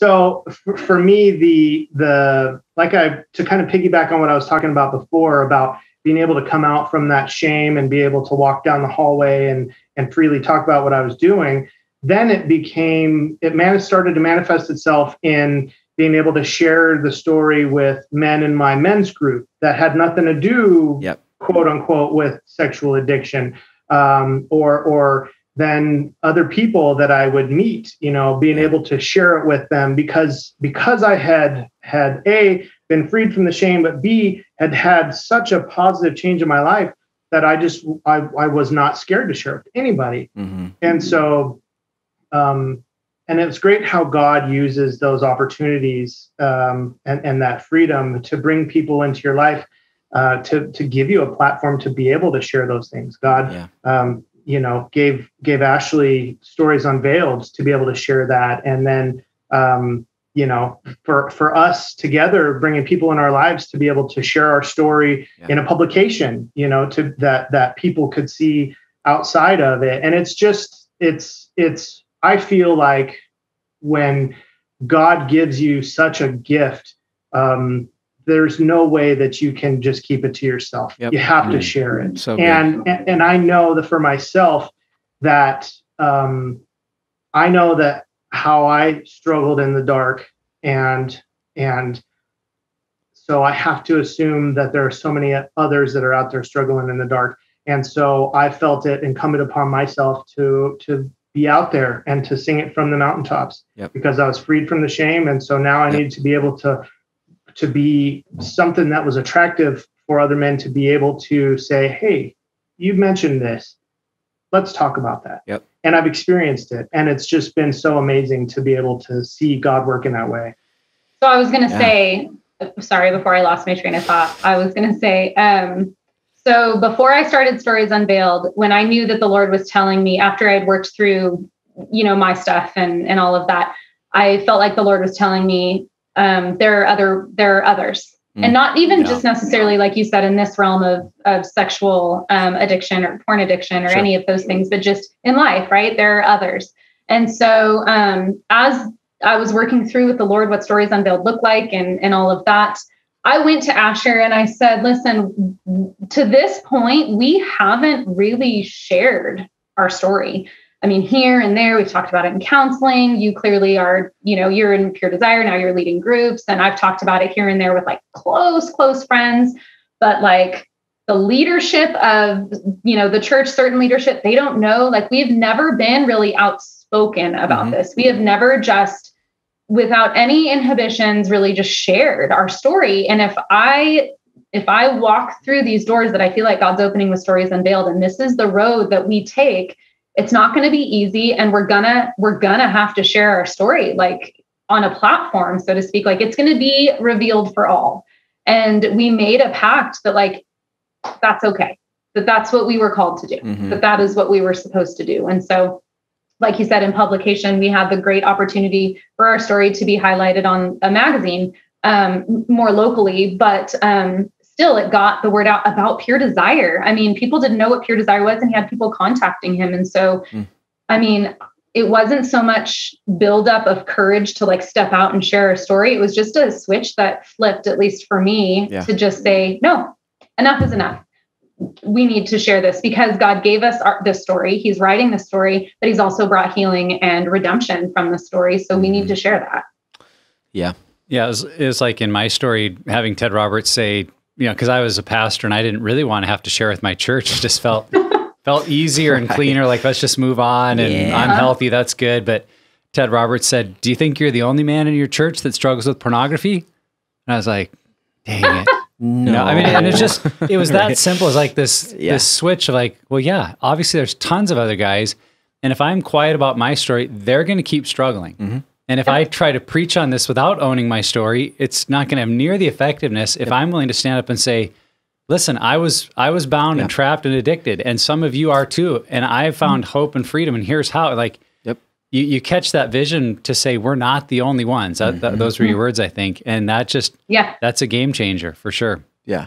So for, for me, the the like I to kind of piggyback on what I was talking about before about being able to come out from that shame and be able to walk down the hallway and and freely talk about what I was doing. Then it became it man started to manifest itself in being able to share the story with men in my men's group that had nothing to do, yep. quote unquote, with sexual addiction, um, or or then other people that I would meet, you know, being able to share it with them because because I had had a been freed from the shame, but b had had such a positive change in my life that I just I, I was not scared to share it with anybody, mm-hmm. and so um, and it's great how God uses those opportunities um, and and that freedom to bring people into your life. Uh, to to give you a platform to be able to share those things. God yeah. um, you know gave gave Ashley stories unveiled to be able to share that, and then um, you know for for us together bringing people in our lives to be able to share our story yeah. in a publication, you know, to that that people could see outside of it, and it's just it's it's I feel like when God gives you such a gift. Um, there's no way that you can just keep it to yourself. Yep. You have mm-hmm. to share it. So and, and, and I know that for myself that um, I know that how I struggled in the dark and and so I have to assume that there are so many others that are out there struggling in the dark. And so I felt it incumbent upon myself to to be out there and to sing it from the mountaintops yep. because I was freed from the shame. And so now I yep. need to be able to to be something that was attractive for other men to be able to say, Hey, you mentioned this. Let's talk about that. Yep. And I've experienced it. And it's just been so amazing to be able to see God work in that way. So I was going to yeah. say, sorry, before I lost my train of thought, I was going to say, um, so before I started Stories Unveiled, when I knew that the Lord was telling me after I'd worked through, you know, my stuff and and all of that, I felt like the Lord was telling me, um, there are other there are others mm. and not even yeah. just necessarily like you said in this realm of of sexual um, addiction or porn addiction or sure. any of those things but just in life right there are others and so um, as i was working through with the lord what stories unveiled look like and and all of that i went to asher and i said listen to this point we haven't really shared our story I mean, here and there, we've talked about it in counseling. You clearly are, you know, you're in Pure Desire, now you're leading groups. And I've talked about it here and there with like close, close friends. But like the leadership of, you know, the church, certain leadership, they don't know. Like we've never been really outspoken about mm-hmm. this. We have never just, without any inhibitions, really just shared our story. And if I, if I walk through these doors that I feel like God's opening with stories unveiled, and this is the road that we take, it's not going to be easy and we're gonna we're gonna have to share our story like on a platform so to speak. Like it's going to be revealed for all. And we made a pact that like that's okay that that's what we were called to do mm-hmm. that that is what we were supposed to do. And so like you said in publication we had the great opportunity for our story to be highlighted on a magazine um, more locally but um, still it got the word out about pure desire i mean people didn't know what pure desire was and he had people contacting him and so mm. i mean it wasn't so much buildup of courage to like step out and share a story it was just a switch that flipped at least for me yeah. to just say no enough is enough we need to share this because God gave us our, this story. He's writing the story, but He's also brought healing and redemption from the story. So we need to share that. Yeah. Yeah. It was, it was like in my story, having Ted Roberts say, you know, because I was a pastor and I didn't really want to have to share with my church. It just felt felt easier and cleaner. Like let's just move on. And yeah. I'm healthy. That's good. But Ted Roberts said, "Do you think you're the only man in your church that struggles with pornography?" And I was like, "Dang it." No. no. I mean, and it's just it was that right. simple. It's like this yeah. this switch of like, well, yeah, obviously there's tons of other guys, and if I'm quiet about my story, they're going to keep struggling. Mm-hmm. And if I try to preach on this without owning my story, it's not going to have near the effectiveness if yep. I'm willing to stand up and say, "Listen, I was I was bound yep. and trapped and addicted, and some of you are too, and I found mm-hmm. hope and freedom, and here's how." Like, yep. you you catch that vision to say we're not the only ones. That, mm-hmm. those were your words, I think, and that just yeah, that's a game changer for sure. Yeah.